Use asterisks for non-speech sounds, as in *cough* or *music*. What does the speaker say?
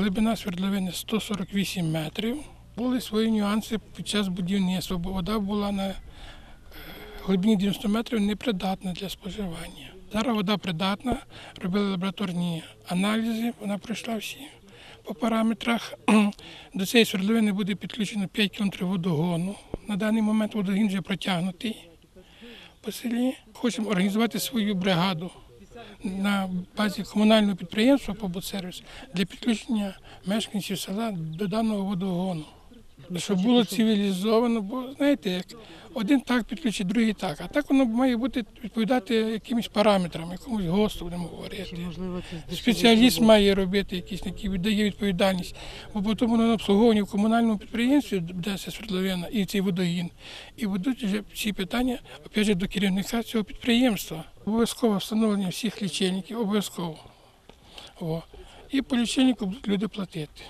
глибина свердловини 148 метрів. Були свої нюанси під час будівництва, бо вода була на е, глибині 90 метрів непридатна для споживання. Зараз вода придатна, робили лабораторні аналізи, вона пройшла всі по параметрах. *clears throat* До цієї свердловини буде підключено 5 км водогону. На даний момент водогін вже протягнутий по селі. Хочемо організувати свою бригаду на базі комунального підприємства «Побутсервіс» для підключення мешканців села до даного водогону. Щоб було цивілізовано, бо знаєте, як один так підключить, другий так. А так воно має бути відповідати якимось параметрам, якомусь ГОСТу будемо говорити. Спеціаліст має робити якийсь, який віддає відповідальність, бо потім воно на обслуговуванні в комунальному підприємстві, де це свердловина і цей водогін. І ведуть вже всі питання опять же, до керівника цього підприємства. Обов'язково встановлення всіх лічильників, обов'язково. І по лічильнику будуть люди платити.